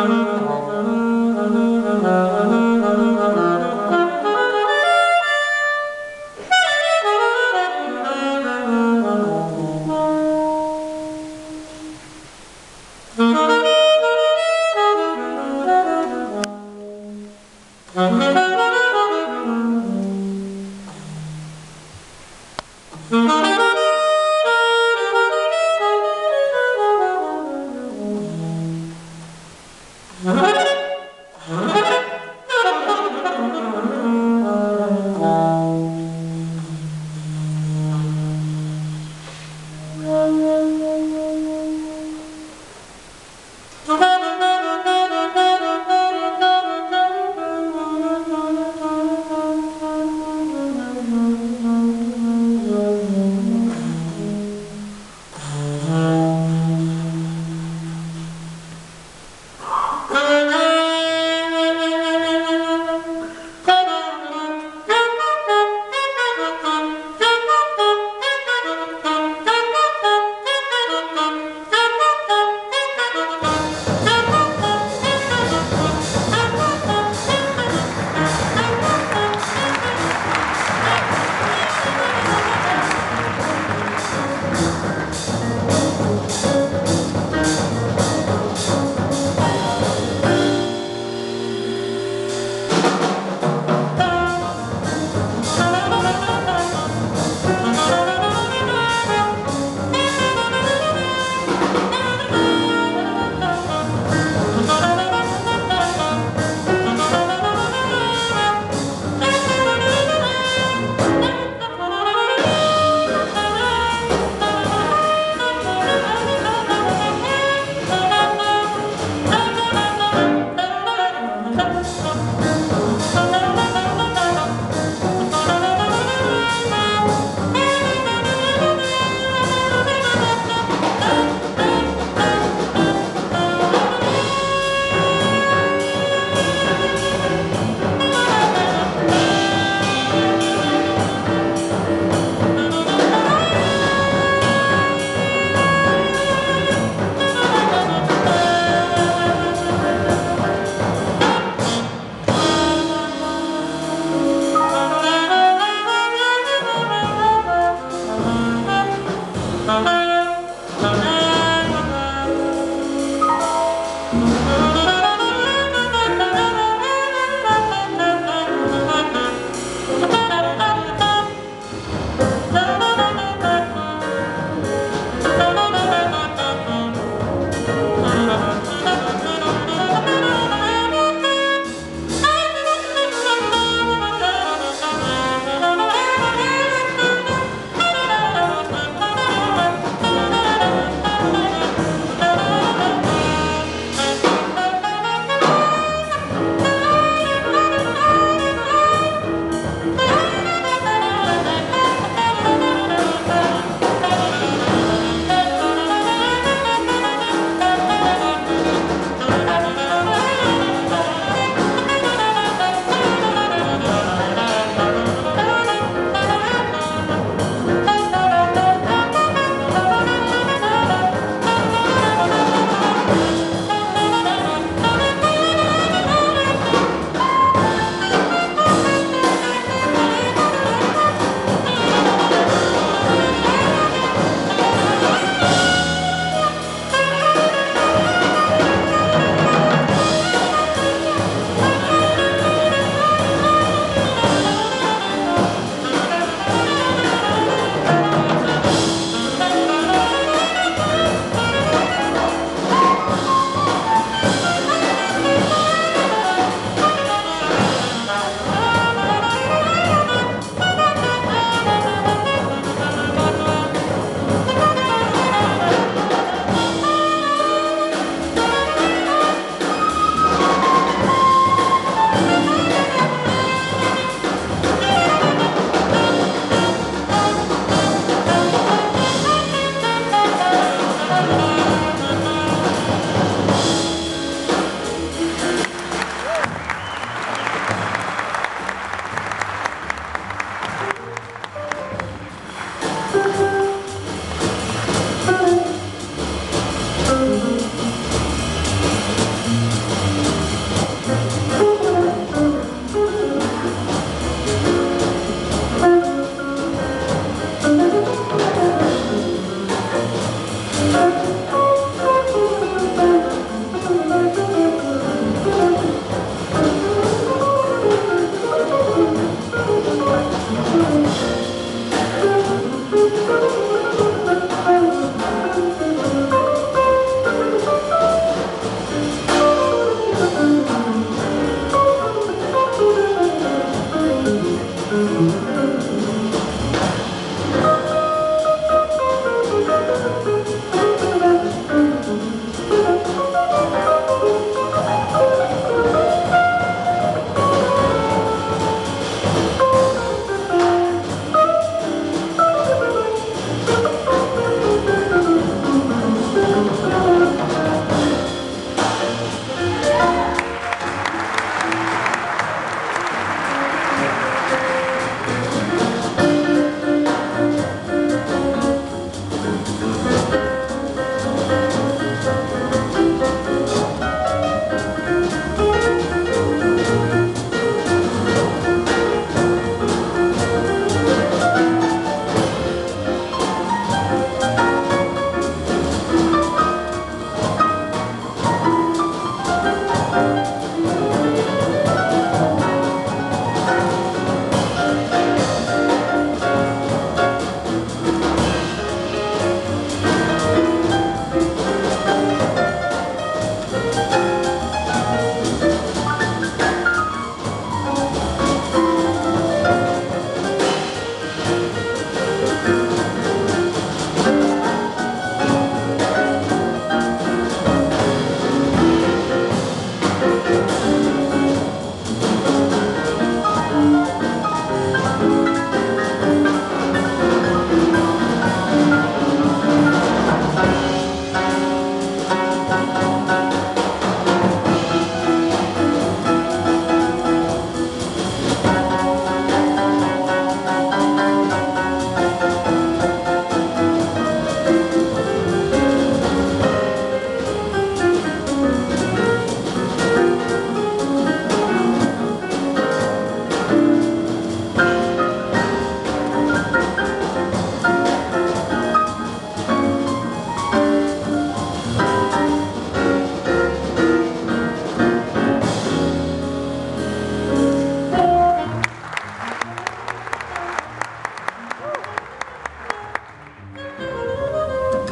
Amen. you.